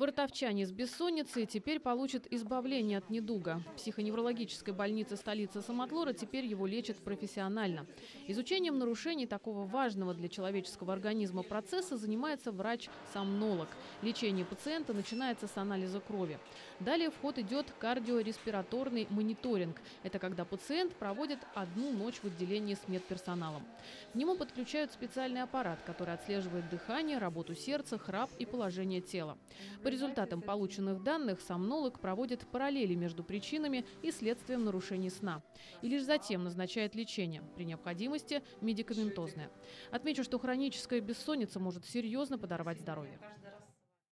Воротовчане с бессонницей теперь получат избавление от недуга. В психоневрологической больнице столицы Самотлора теперь его лечат профессионально. Изучением нарушений такого важного для человеческого организма процесса занимается врач-сомнолог. Лечение пациента начинается с анализа крови. Далее в ход идет кардиореспираторный мониторинг. Это когда пациент проводит одну ночь в отделении с медперсоналом. К нему подключают специальный аппарат, который отслеживает дыхание, работу сердца, храп и положение тела. По результатам полученных данных сомнолог проводит параллели между причинами и следствием нарушений сна. И лишь затем назначает лечение, при необходимости медикаментозное. Отмечу, что хроническая бессонница может серьезно подорвать здоровье.